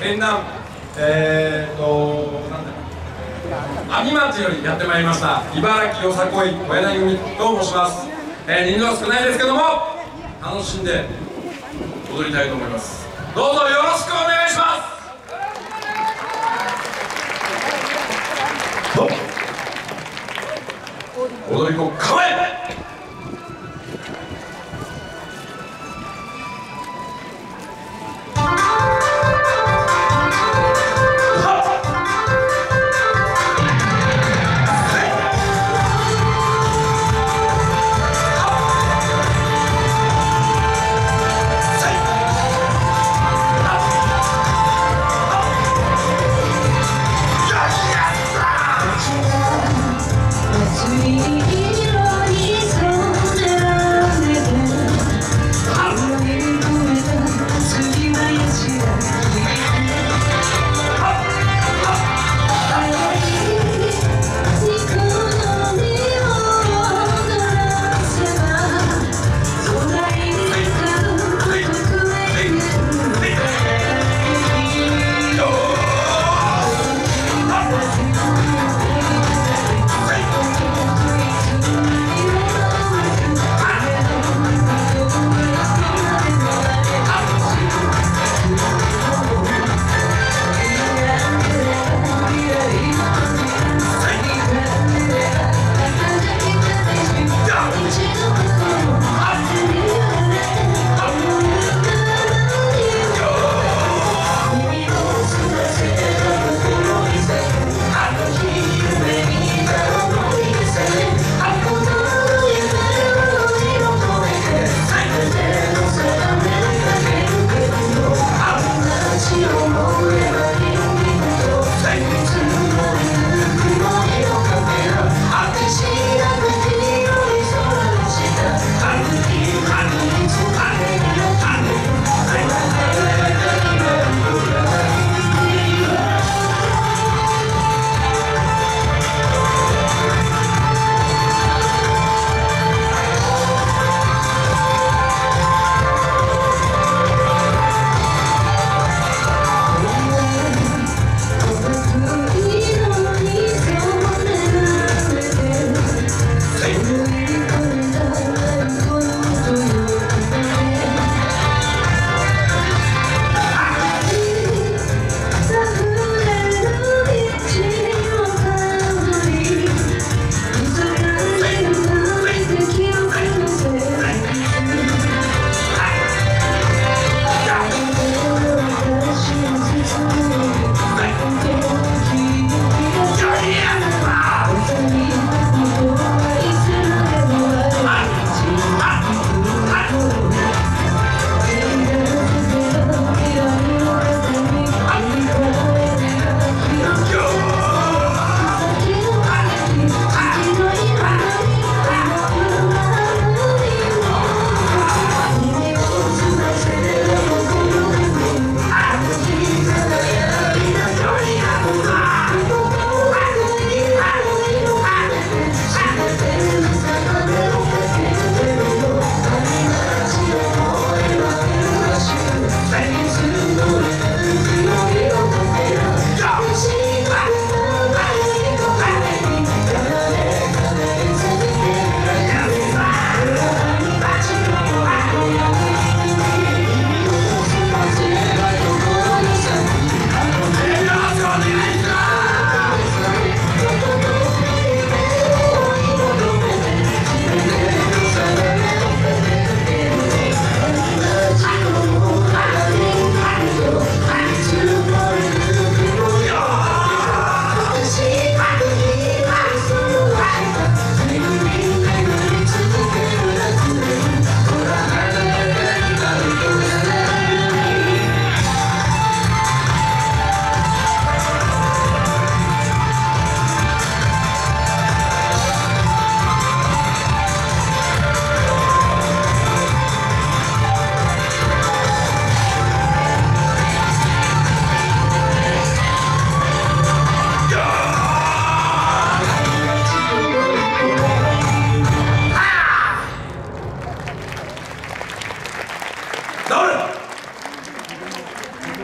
県南えーとなんだ阿見町よりやってまいりました。茨城よさこい小柳組と申します、えー、人数は少ないですけども楽しんで踊りたいと思います。どうぞよろしくお願いします。踊り子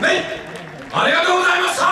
ねありがとうございました。